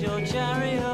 your chariot.